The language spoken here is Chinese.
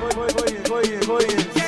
可以可以可以可以。